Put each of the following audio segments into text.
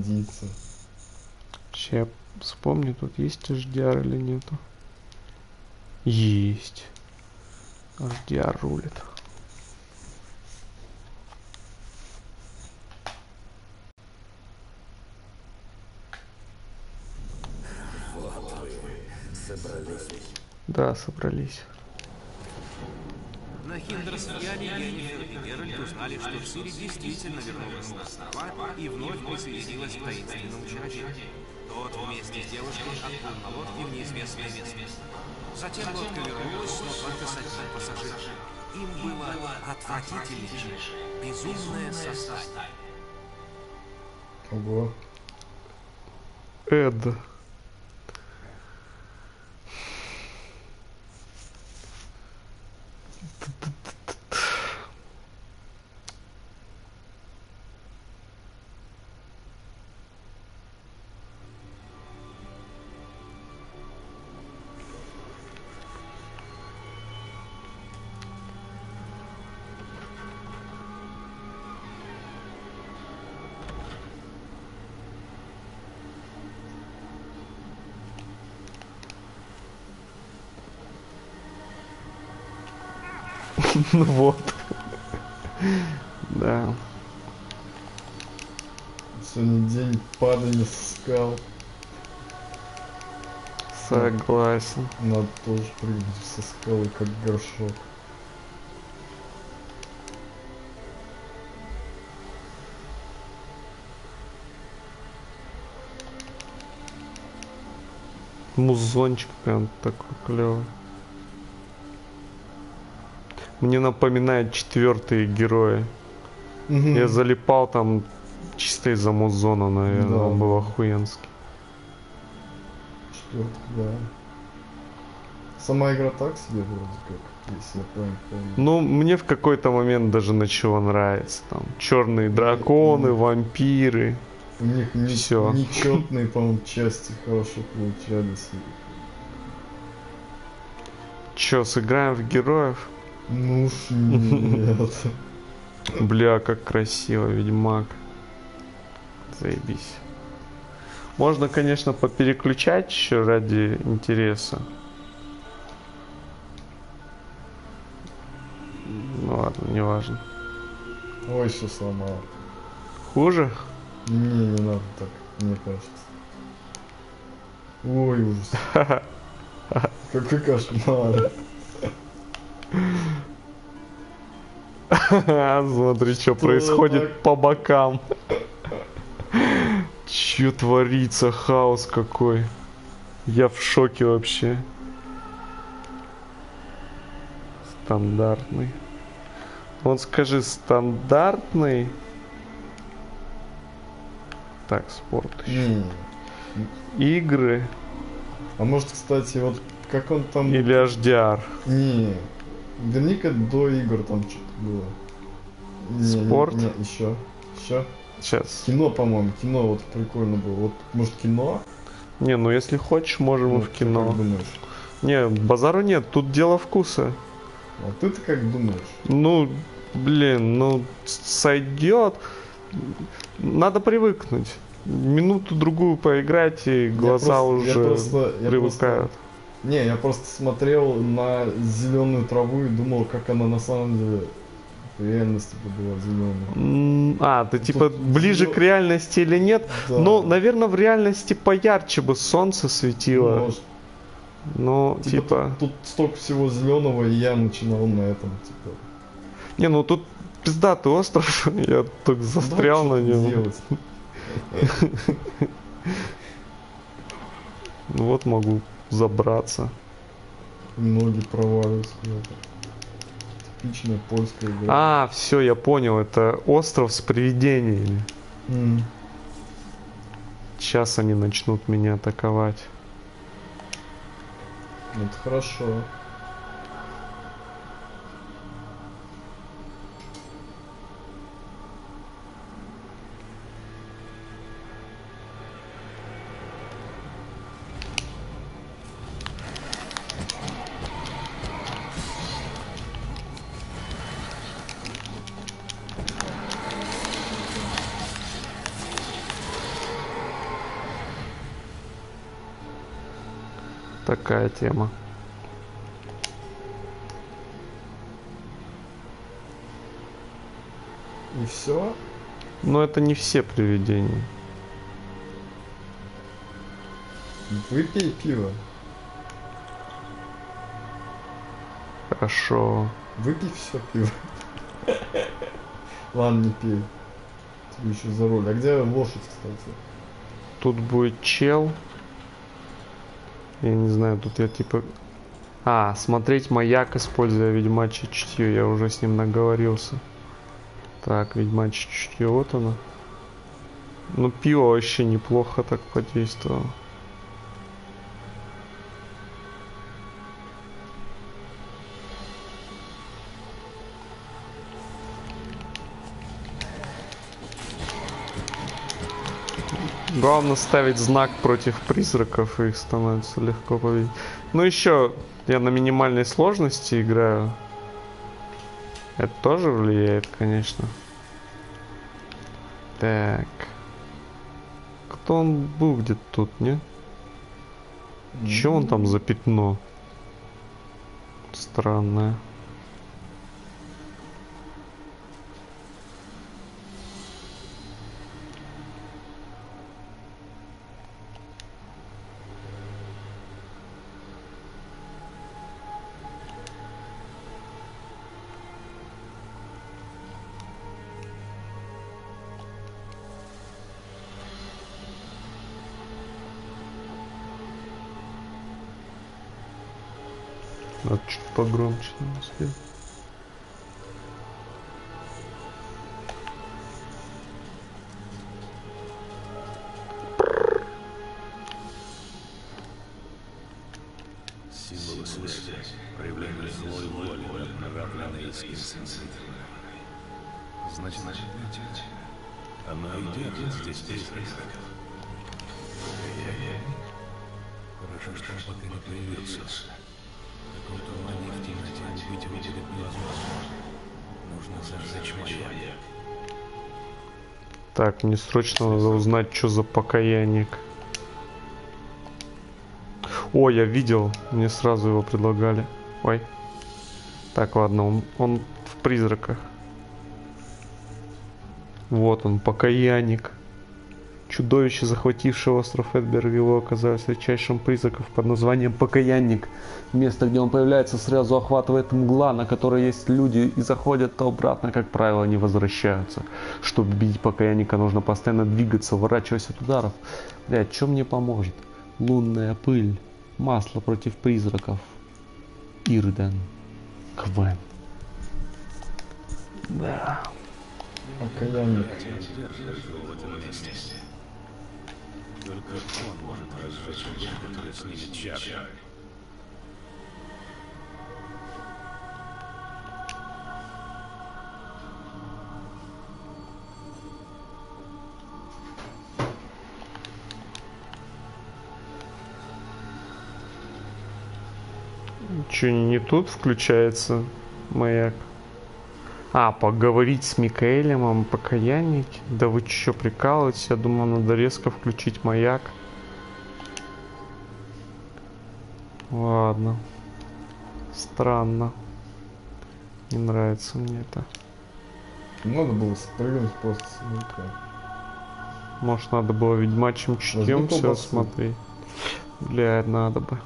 находиться. Сейчас я вспомню, тут есть HDR или нету. Есть. HDR рулит. Да, собрались. На Хиндерсияне Йеннифер и Геральт узнали, что Цири действительно вернулась на острова и вновь присоединилась к таинственному чародею. Тот вместе с девушкой отплыл на лодке в неизвестное место. Затем лодка вернулась, но только с одним пассажиром. Им было отвратительнейшее, безумное создание. Ого. Эд. Ну вот. Да. Сегодня день падания со скал. Согласен. Надо тоже прыгать со скалы, как горшок. Музончик прям такой клевый. Мне напоминает четвертые герои. Мгм. Я залипал там чисто из-за музона, наверное. Да. Он был охуенский. Четвертый, да. Сама игра так себе вроде как, если я правильно помню. Ну, мне в какой-то момент даже начало нравиться. Там черные драконы, вампиры. У них не, Всё. нечетные, по-моему, части хорошо получались. Че, сыграем в героев? Ну уж нет. Бля, как красиво, Ведьмак. Заебись. Можно, конечно, попереключать еще ради интереса. Ну ладно, не важно. Ой, все сломал. Хуже? Не, не надо так, мне кажется. Ой, ужас. Какой кошмар. Смотри, что происходит по бокам. Че творится, хаос какой. Я в шоке вообще. Стандартный. Вот скажи, стандартный. Так, спорт. еще. Игры А может, кстати, вот как он там... или HDR? Не. Верни-ка до игр там что-то было. Не, не, Спорт? Не, еще. Еще. Сейчас. Кино, по-моему. Кино вот прикольно было. Вот, может, кино? Не, ну если хочешь, можем и Ну, в ты кино. Как думаешь? Не, базару нет, тут дело вкуса. А ты-то как думаешь? Ну, блин, ну сойдет. Надо привыкнуть. Минуту-другую поиграть, и глаза просто- я уже просто- я привыкают. Не, я просто смотрел на зеленую траву и думал, как она на самом деле в реальности была зеленой. М, А, ты типа Тут ближе зелё- к реальности или нет? Да. Ну, наверное, в реальности поярче бы солнце светило. Может, Ну, типа, типа... Тут, тут столько всего зеленого, и я начинал на этом, типа. Не, ну тут пиздатый остров, я только застрял да, на нем. Ну Вот могу забраться. Ноги проваливаются. Типичная польская игра. А, все, я понял, это остров с привидениями. М. Сейчас они начнут меня атаковать. Это хорошо. Такая тема. И все? Но это не все привидения. Выпей пиво. Хорошо. Выпей все пиво. Ладно, не пей. Тебе еще за руль. А где лошадь, кстати? Тут будет чел. Я не знаю, тут я типа... А, смотреть маяк, используя ведьмачье чутье. Я уже с ним наговорился. Так, ведьмачье чутье, вот оно. Ну, пиво вообще неплохо так подействовало. Главное ставить знак против призраков, и их становится легко победить. Ну еще, я на минимальной сложности играю. Это тоже влияет, конечно. Так. Кто он был где-то тут, не? Че он там за пятно? Странное. Погромче не успел. Символы связи проявляли злой воли, направленные из инсенса. Значит, она идет здесь призрак. Хорошо, что пока не появился. В таком тумане в темноте убить его будет невозможно. Нужно зажечь маяк. Так, мне срочно надо узнать, что за покаянник. О, я видел, мне сразу его предлагали. Ой. Так, ладно, он, он в призраках. Вот он, покаянник. Чудовище, захватившее остров Эдбервилл, оказалось редчайшим призраком под названием Покаянник. Место, где он появляется, сразу охватывает мгла, на которой есть люди, и заходят то обратно, как правило, не возвращаются. Чтобы бить Покаянника, нужно постоянно двигаться, уворачиваясь от ударов. Блядь, что мне поможет? Лунная пыль, масло против призраков, Ирден, Квен. Да. Окаянник. Держит его в этом месте. Только он может разжечь огонь, который снимет чары. Че, не тут включается маяк? А, поговорить с Микаэлем о покаяннике? Да вы чё, прикалываетесь? Я думал, надо резко включить маяк. Ладно. Странно. Не нравится мне это. Надо было спрыгнуть просто с маяка. Может, надо было ведьмачьим чутьем Возьми все смотреть. Блядь, надо бы.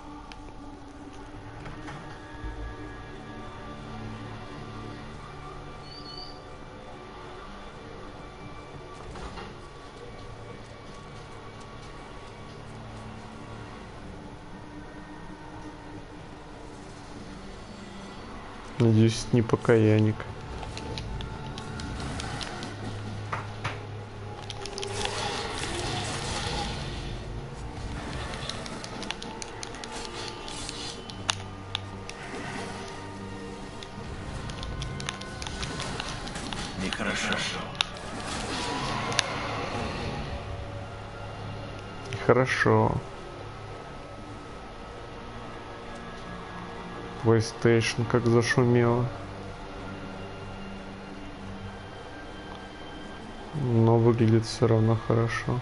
Надеюсь, не покаянник. Нехорошо. Хорошо. PlayStation как зашумело. Но выглядит все равно хорошо.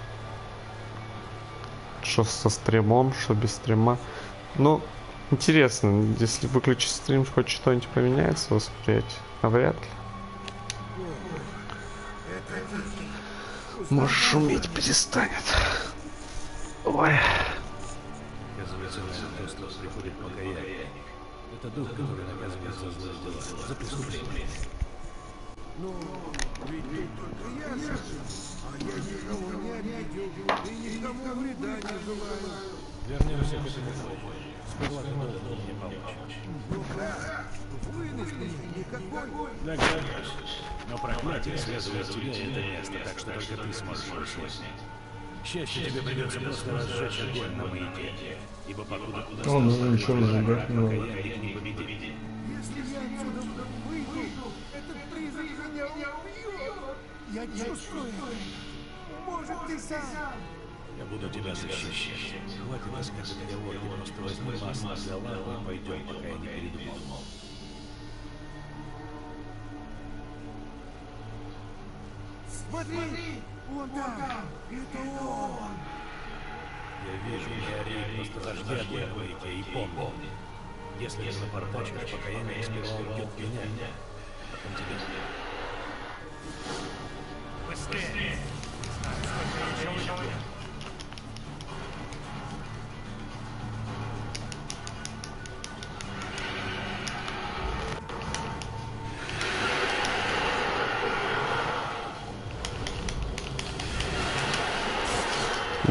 Что со стримом, что без стрима. Ну, интересно, если выключить стрим, хоть что-нибудь поменяется в восприятии? А вряд ли. Может, шуметь перестанет. Ой. Это дух, который наказывает за злые дела, за преступление. Вернемся к этому позже. Сперва ты должен мне помочь. Догадываюсь. Но проклятие связывает тебя и это место, так что только ты сможешь его снять. К счастью, тебе придется просто разжечь огонь на маяке. Ибо покуда куда Он уже ничего разжигать не надо. Если я отсюда выйду, этот призрак меня убьет. Я чувствую. Может, ты сам. Я буду тебя защищать. Хватит искать договор, просто возьми масло для лампы и пойдем, пока я не передумал. Смотри, вон там. Это он. Я вижу, не ори, просто огонь в маяке и помни. Если ты напортачишь, покаяние сперва убьет меня, а потом тебя. Быстрее!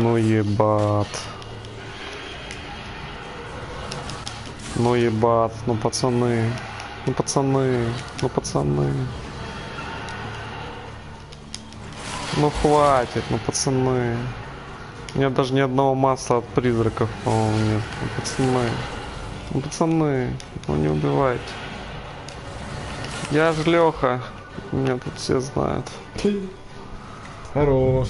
Ну ебат. Ну ебат, ну пацаны. Ну пацаны, ну пацаны. Ну хватит, ну пацаны. У меня даже ни одного масла от призраков, по-моему, нет. Ну пацаны. Ну пацаны, ну не убивайте. Я ж Леха. Меня тут все знают. Хорош.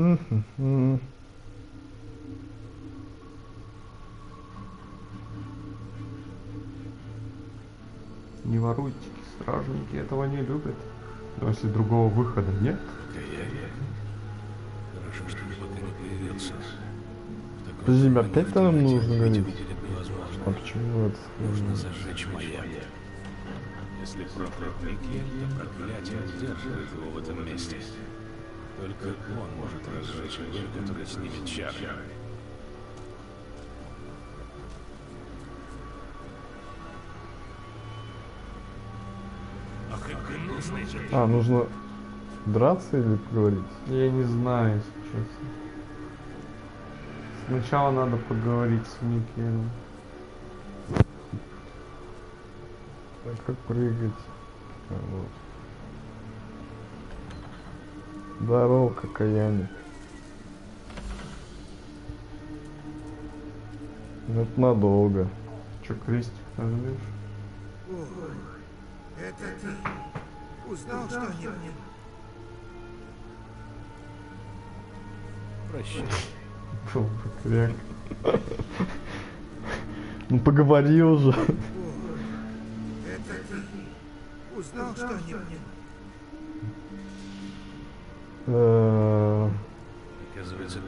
Мгм. Не воруйте, стражники этого не любят. Но если другого выхода нет? Хорошо, что ты пока не появился. В таком Подожди, опять там нужно говорить? А почему это? Нужно зажечь маяк. Если проклял Микель, то проклятие удерживает его в этом месте. Только он может разжечь огонь, который снимет чары. А, нужно драться или поговорить? я не знаю, если честно. Сначала надо поговорить с Микелем. А как прыгать? А, вот. Здорово, кокаянник. Это надолго. Че, крестик нажмешь? Это ты. Узнал что-нибудь? Прощай. Фу, кряк. Ну поговори уже. Это ты. Узнал что-нибудь? Оказывается,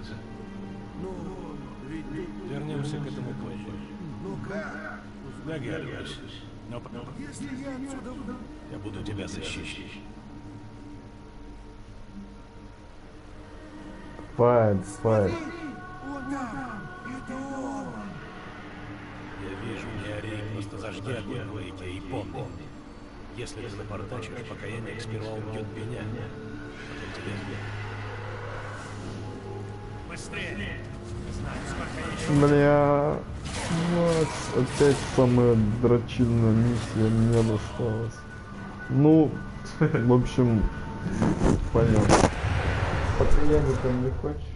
Ну, ведь ты- вернемся к этому позже. ну как? Догадываюсь. Но Если я отсюда выйду, я буду тебя защищать. Там. Это он. Я вижу, не ори, просто зажги огонь в маяке и помни. Если ты напортачишь, покаяние сперва убьет меня, потом тебя. Быстрее! Бля, вот опять самая дрочильная миссия мне досталась. Ну, в общем, понятно. Покаянником не хочешь?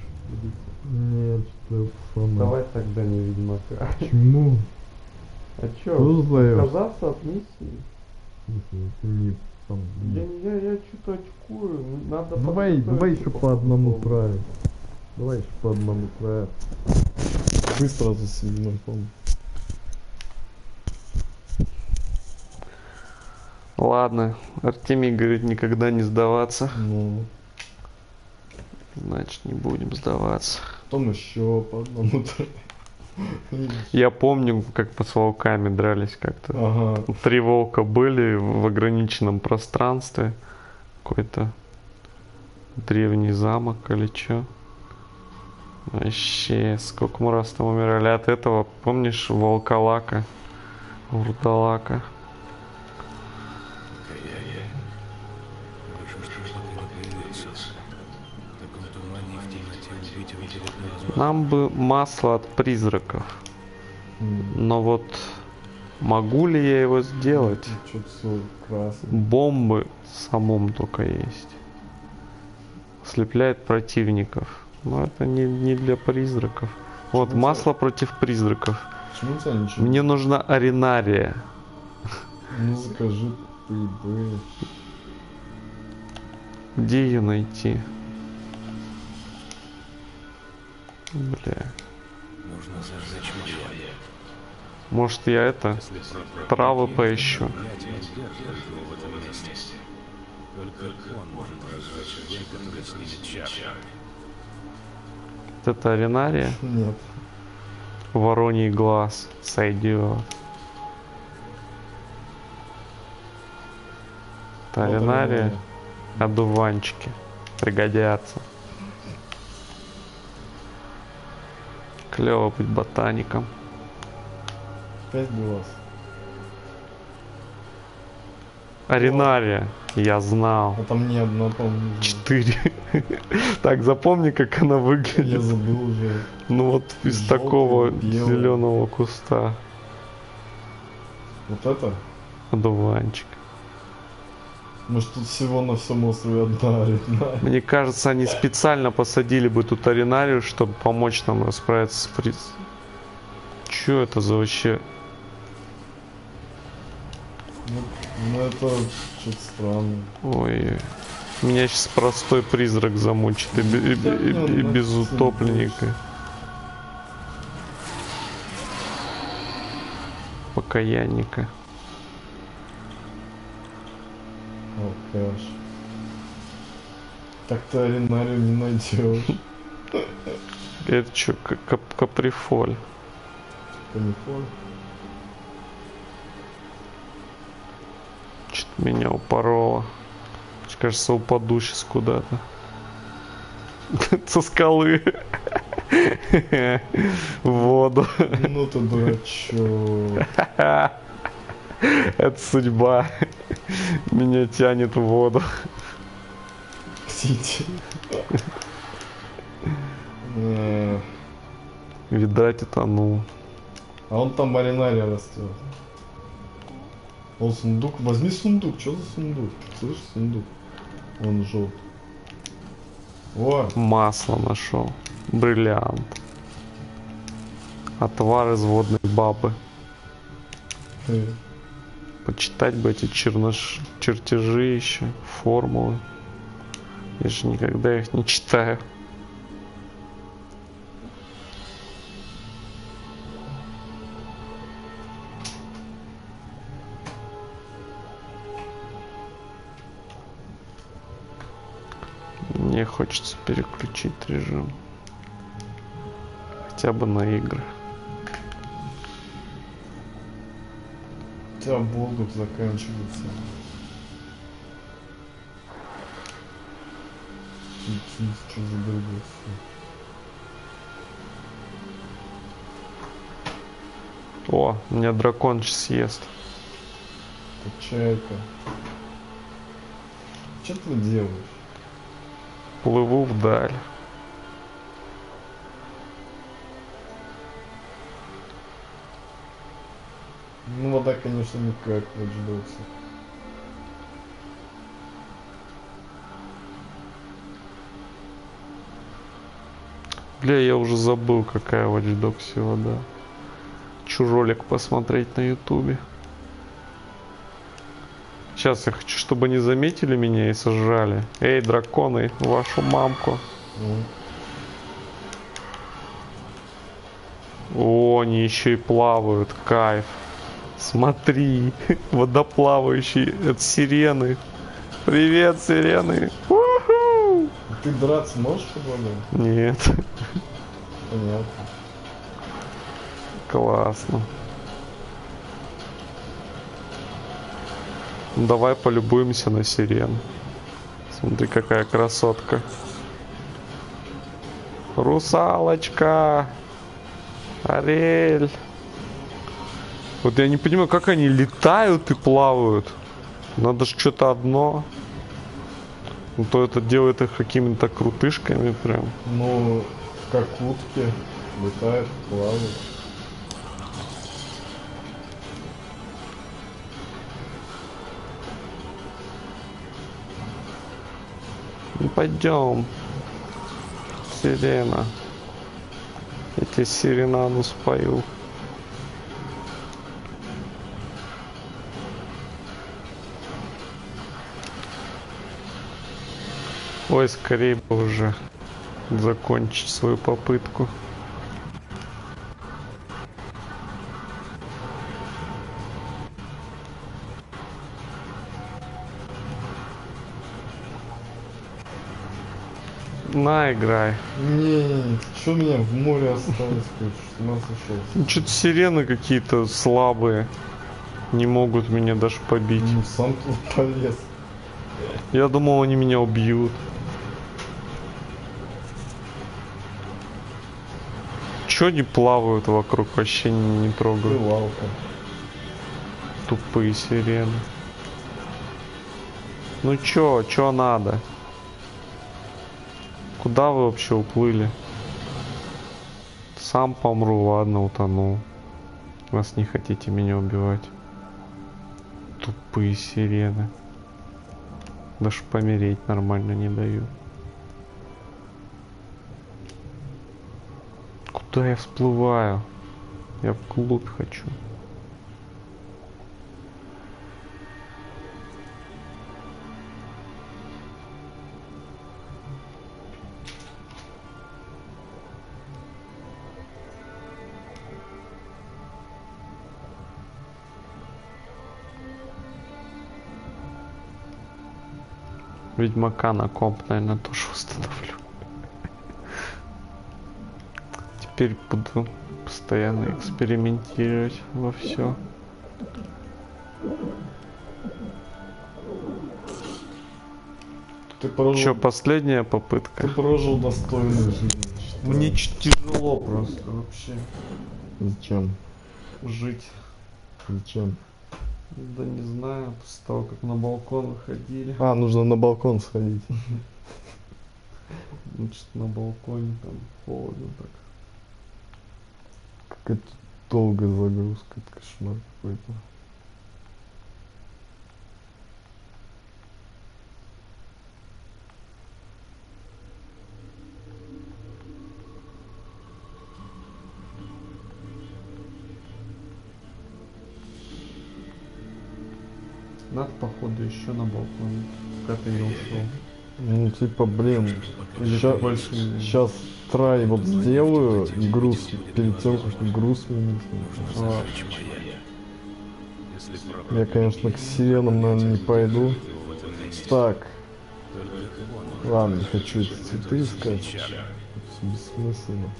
Нет, что самое. Давай тогда не Ведьмака. Почему? А чё, сдаешь? отказаться от миссии? Ты не там... Я, я, я что-то очкую, надо Давай, давай еще по одному краю. Давай еще по одному краю. Быстро за седьмой помню. Ладно, Артемий говорит никогда не сдаваться. Ну, Значит, не будем сдаваться. потом еще по одному. Я помню, как под волками дрались как-то. Ага. Три волка были в ограниченном пространстве. Какой-то древний замок или чё. Вообще, сколько мы раз там умирали от этого. Помнишь волкалака? Вурдалака. Нам бы масло от призраков. Но вот могу ли я его сделать? Бомбы самом только есть. Ослепляет противников. Но это не, не для призраков. Вот, Почему масло против призраков. Почему у тебя ничего? Мне нужна аренария. Ну закажи eBay. Где ее найти? Бля. Нужно зажечь море. Может я это травы поищу. Только он может разжечь огонь, который снимет чар. Вот это аренария? Нет. Вороний глаз. Сойдет. Это Вот аренария. аренария. Одуванчики. Пригодятся. Клево быть ботаником. Пять глаз. Аренария. Я знал. А там не одна, по-моему. Четыре. Так, запомни, как она Я выглядит. забыл уже. Ну вот из Желтый, такого белый. зеленого куста. Вот это? Одуванчик. Может тут всего на всем острове одна арена. Мне кажется, они специально посадили бы тут аренарию, чтобы помочь нам расправиться с приз. Чё это за вообще? Ну, ну это что-то странное. Ой, меня сейчас простой призрак замучит и, бе- и бе- и- и без утопленника. Покаянника. Алкаш. Так ты аренарию не найдешь. Это что, каприфоль? Канифоль. Что-то меня упороло. Мне кажется, упаду сейчас куда-то. Со скалы. В воду. Ну ты дурачок. Это судьба. Меня тянет в воду. Птичь. Э, Видать, утонул. А он там маринария растет. Он сундук. Возьми сундук. Что за сундук? Слышишь, сундук? Он желтый. О, Масло нашел. Бриллиант. Отвар из водной бабы. э, Почитать бы эти чернош... чертежи еще, формулы. Я же никогда их не читаю. Хочется переключить режим. Хотя бы на игры. тебя Болгут заканчивается. Что? О, меня дракон сейчас съест. Это чайка. Что ты делаешь? Плыву вдаль. Ну вода, конечно, не как в Watch Dogs. Бля, я уже забыл, какая Watch Dogs вода. хочу ролик посмотреть на ютубе. Сейчас я хочу, чтобы они заметили меня и сожрали. Эй, драконы, вашу мамку. О, они еще и плавают, кайф. Смотри, водоплавающие, это сирены. Привет, сирены. Ты драться можешь под водой? Нет, Понятно. классно. Давай полюбуемся на сирен. Смотри, какая красотка. Русалочка! Арель! Вот я не понимаю, как они летают и плавают. Надо же что-то одно. Ну, то это делает их какими-то крутышками прям. Ну, как утки, летают, плавают. Пойдем. Сирена. Я тебе сиренаду спою. Ой, скорее бы уже закончить свою попытку. На, играй. Не, что меня в море осталось, хочешь? С ума сошел. Ну, Что-то сирены какие-то слабые. Не могут меня даже побить. Ну, сам тут полез. Я думал, они меня убьют. Чё они плавают вокруг, вообще не, не трогают. Крылалка. Тупые сирены. Ну чё, чё надо? Куда вы вообще уплыли? Сам помру, ладно, утону. Вас не хотите меня убивать. Тупые сирены. Даже помереть нормально не дают. Куда я всплываю? Я вглубь хочу. Ведьмака на комп, наверное, тоже установлю. Теперь буду постоянно экспериментировать во все. Ты прожил, Че, последняя ты попытка? прожил достойную жизнь. Мне чуть тяжело просто вообще Зачем? жить. Зачем? Да не знаю, после того, как на балкон выходили. А, нужно на балкон сходить. Значит, на балконе там холодно так. Какая-то долгая загрузка, это кошмар какой-то. Еще на балкон. Пока ты не ушел. Ну, типа, блин, ты больше сейчас трай вот сделаю груз перед тем, как груз я, конечно, к сиренам, наверное, не пойду. Так, ладно, хочу эти цветы искать. Это бессмысленно.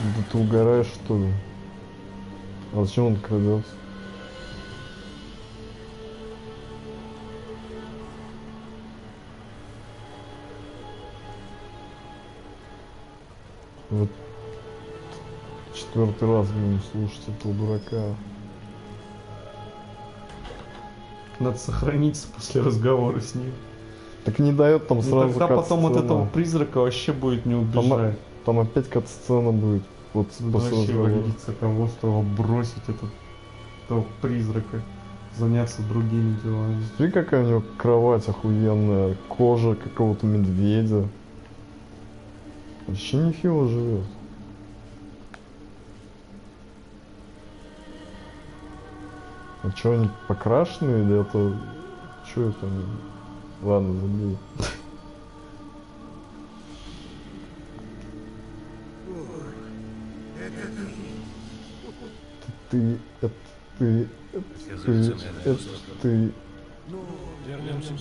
Да ты угораешь, что ли? А зачем он крадется? Вот четвертый раз будем слушать этого дурака. Надо сохраниться после разговора с ним. Так не дает там Ну, сразу тогда потом от этого призрака вообще будет не Там, убежать. там опять кат-сцена будет. Вот после вообще того, чтобы бросить этот, этого призрака, заняться другими делами. Смотри, какая у него кровать охуенная, кожа какого-то медведя. Вообще нехило живет. А чё, они покрашены или это... Чё это? Ладно, забей. Ты, это ты, это ты, это ты. Вернемся.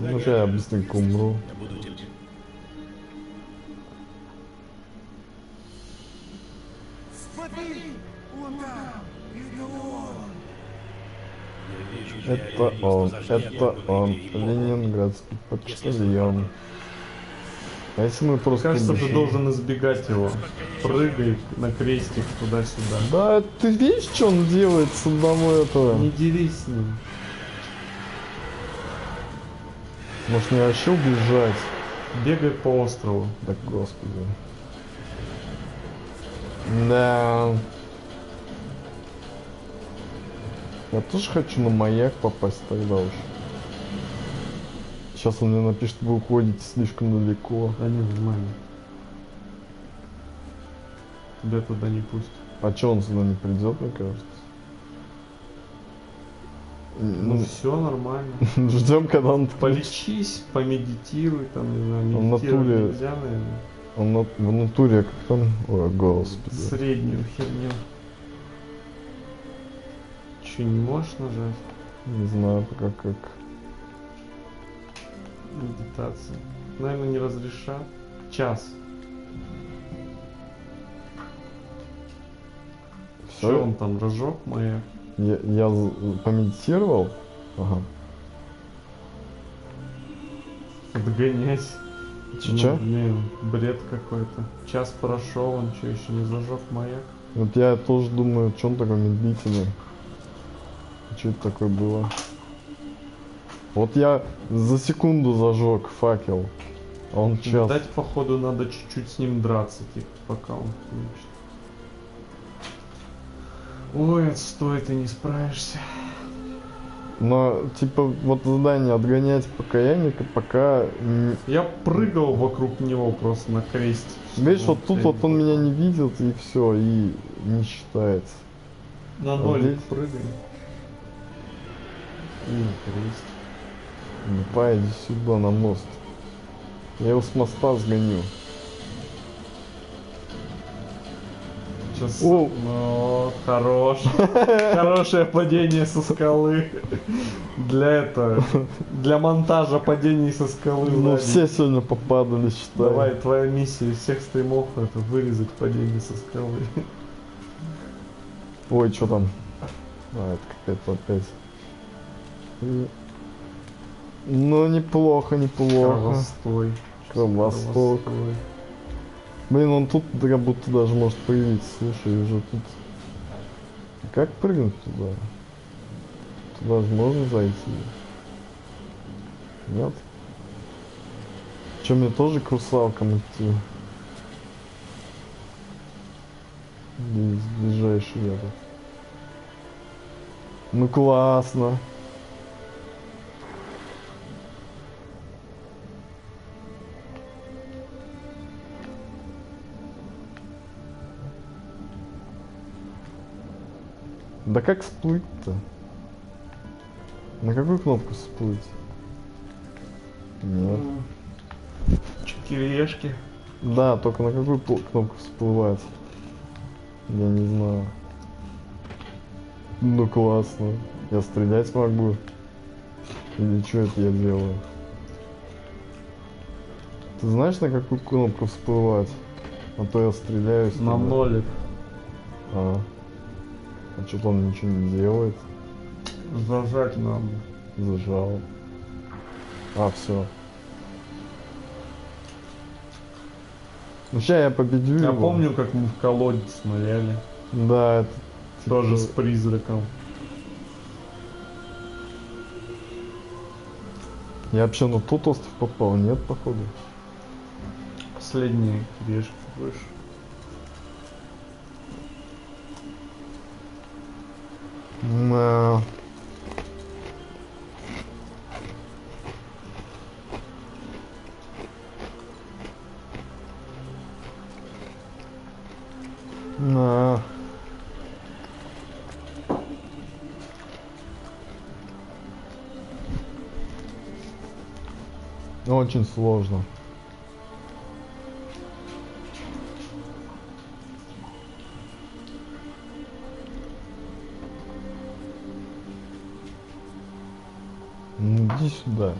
Ну, я быстренько умру. Я буду тебе. Смотри! Он там! Это он! Это он, это ленинградский почтальон. А если мы просто... Кажется, ты должен избегать его. Прыгай на крестик туда-сюда. Да, ты видишь, что он делает с одного этого? Не дерись с ним. Может мне вообще убежать? Бегай по острову. Да господи. Да. Я тоже хочу на маяк попасть тогда уж. Сейчас он мне напишет, вы уходите слишком далеко. Да не, нормально. Тебя туда не пустят. А че он сюда не придет, мне кажется? Ну, Ну, все нормально. ждем, когда он Полечись, помедитируй, там, не знаю, медитировать натуре- нельзя, наверное. Он на- в натуре как там. Ой, господи. Среднюю херню. Че, не можешь нажать? Не знаю пока как. Медитация. Наверное, не разрешат. Час. Что Все, он там разжег маяк? я, я помедитировал. Ага. Догонять. Че-че? Ну, блин, бред какой-то. Час прошел, он что, еще не зажег маяк? Вот я тоже думаю, что он такой медлительный. Что это такое было? Вот я за секунду зажег факел, а он час. Дать, походу, надо чуть-чуть с ним драться, типа, пока он включит. Ой, отстой, ты не справишься. Но, типа, вот задание отгонять покаянника, пока... Я прыгал вокруг него просто на крестик. Видишь, вот тут вот он меня не видит, и все, и не считается. На ноль здесь. прыгай. И на крестик. Давай, иди сюда, на мост. Я его с моста сгоню. Сейчас... О. Ну, хорош. Хорошее падение со скалы. Для этого. Для монтажа падений со скалы. Ну, все сегодня попадали, считай. Давай, твоя миссия из всех стримов это вырезать падение со скалы. Ой, что там? А, это какая-то опять. Ну, неплохо, неплохо. Кровостой. Кровосток. Кровостой. Блин, он тут как будто даже может появиться. Слушай, уже тут... Как прыгнуть туда? Туда же можно зайти? Нет? Че, мне тоже к русалкам идти? Здесь ближайший этот. Ну классно. Да как всплыть-то? На какую кнопку всплыть? Нет. Чекирешки. Да, только на какую кнопку всплывать? Я не знаю. Ну классно. Я стрелять могу. Или что это я делаю? Ты знаешь, на какую кнопку всплывать? А то я стреляю. На нолик. А. А что-то он ничего не делает. Зажать надо. Зажал. А, все. Ну сейчас я победю Я его. помню, как мы в колодец ныряли. Да, это типа, Тоже с призраком. Я вообще на тот остров попал, нет, походу. Последние кирешки больше. М э, -м э, Очень сложно. Ну, Иди сюда.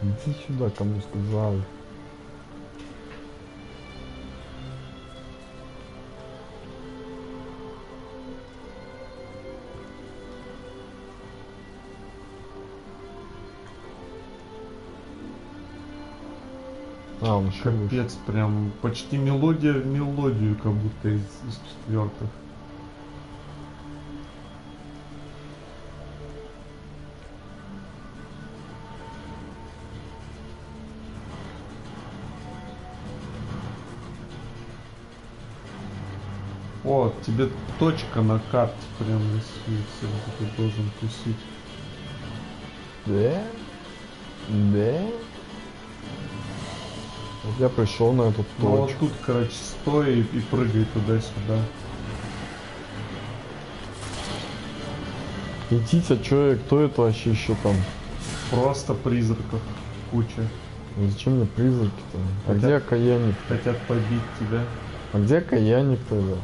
Иди сюда, кому сказал. А, он еще. Капец, прям почти мелодия в мелодию, как будто из, из четвертых. Тебе точка на карте прям рисуется, вот ты должен тусить. Да? Да? Вот я пришел на эту Ну вот точку. тут, короче, стой и, прыгай туда-сюда. Идите, чё, я- кто это вообще еще там? Просто призраков куча. Ну Зачем мне призраки-то? А Хотят- где окаянник? Хотят побить тебя. А где окаянник тогда?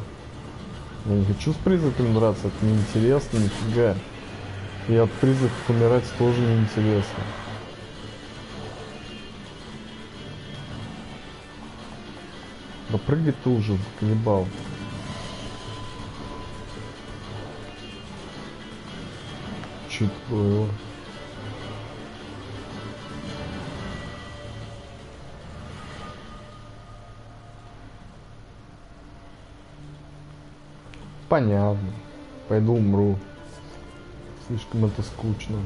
Я не хочу с призраками драться, это неинтересно, нифига. И от призраков умирать тоже неинтересно. Да прыгай ты уже. Чё это было? Понятно. Пойду умру. Слишком это скучно.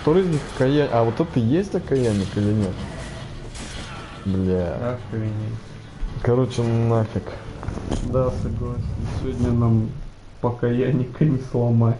Который из них окаянник? А вот это и есть окаянник или нет? Бля. Охренеть. Короче, нафиг. Да, согласен. Сегодня нам покаянника не сломать.